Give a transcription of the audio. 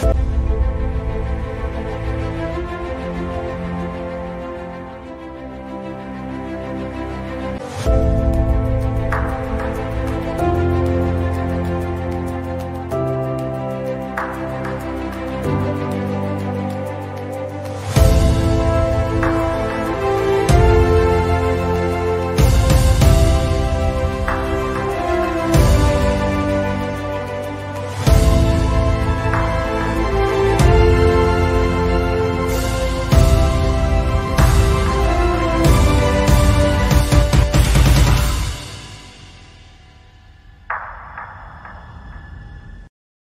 Bye.